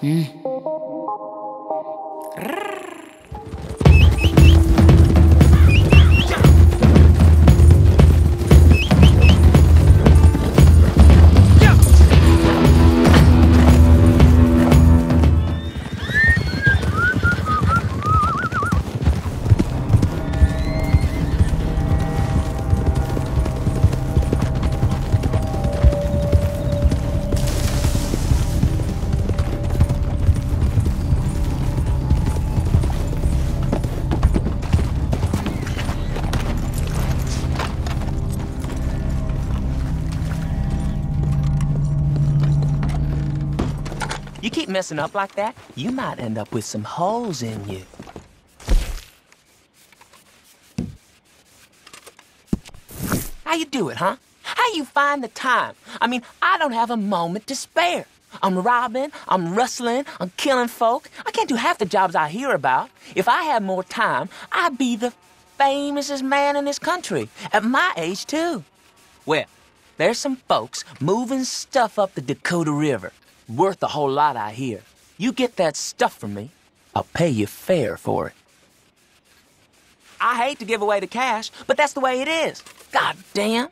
You keep messing up like that, you might end up with some holes in you. How you do it, huh? How you find the time? I mean, I don't have a moment to spare. I'm robbing, I'm rustling, I'm killing folk. I can't do half the jobs I hear about. If I had more time, I'd be the famousest man in this country. At my age, too. Well, there's some folks moving stuff up the Dakota River. Worth a whole lot, I hear. You get that stuff from me, I'll pay you fair for it. I hate to give away the cash, but that's the way it is. God damn.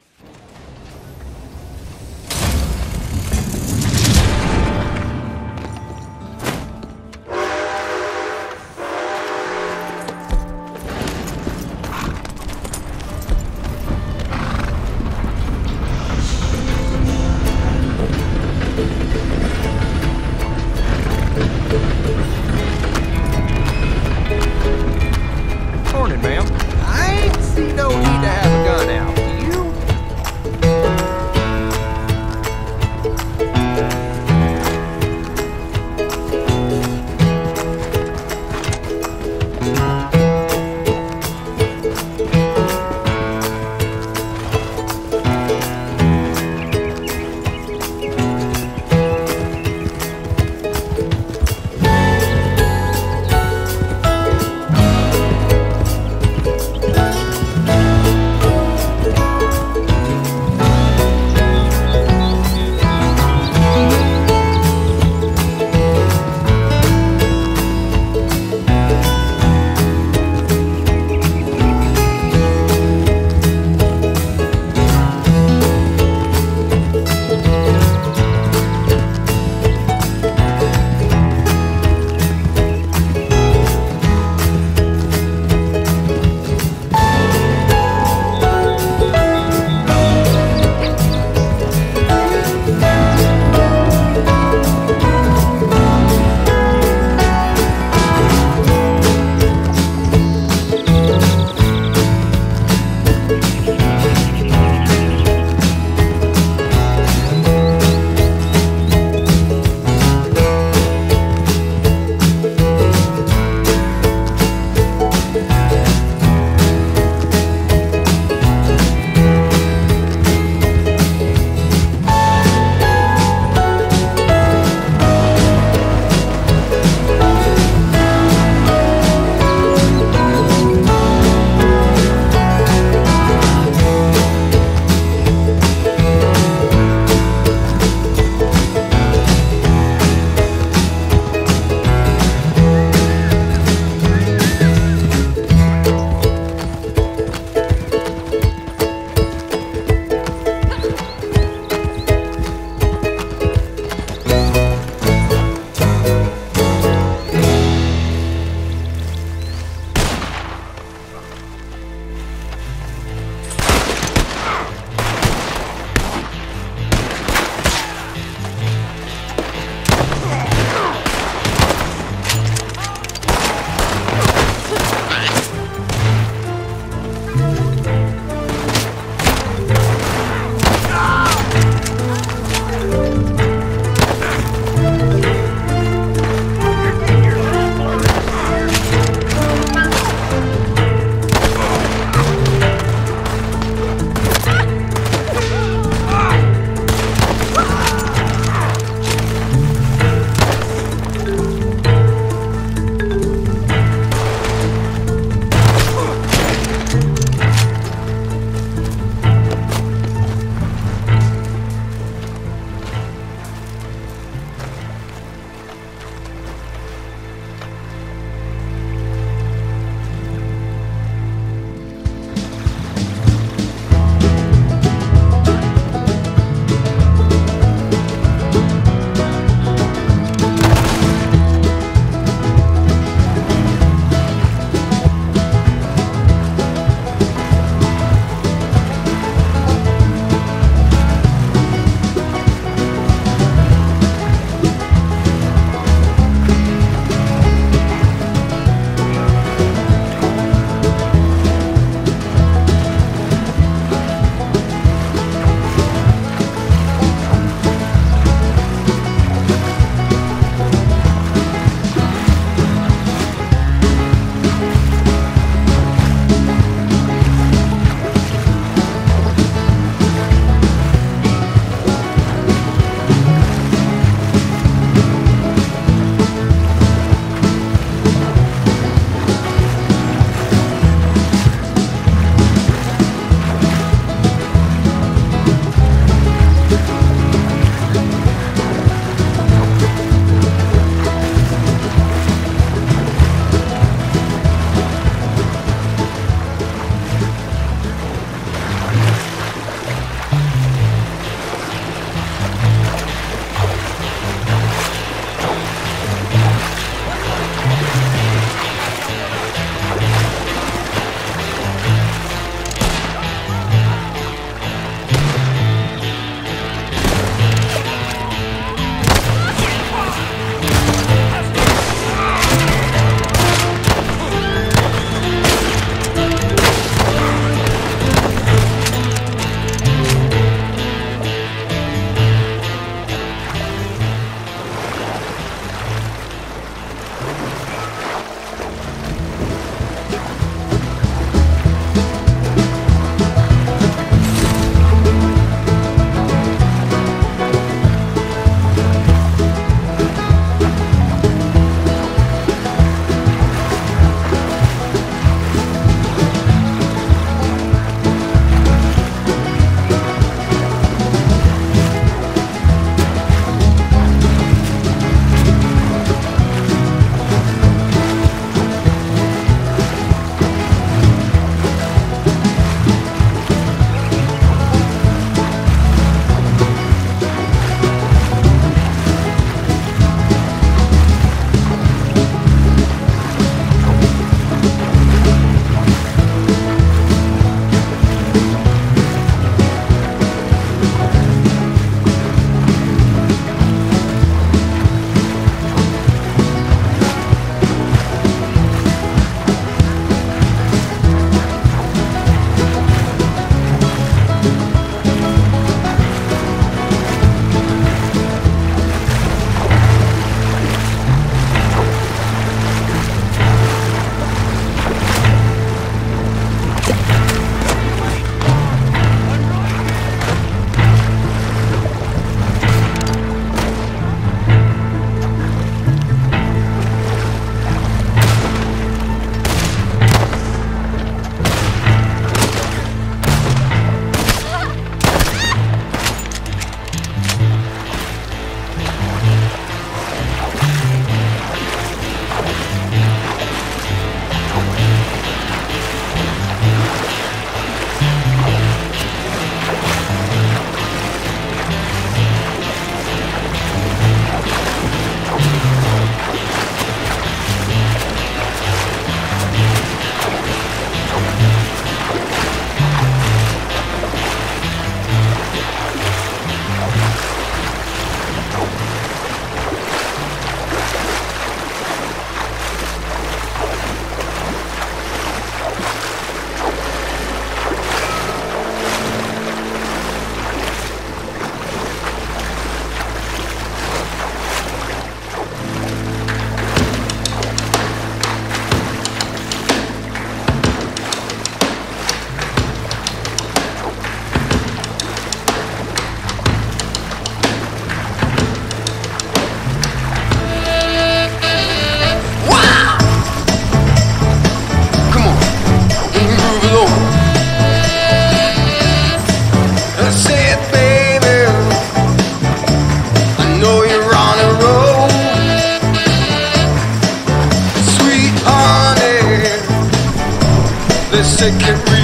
Take it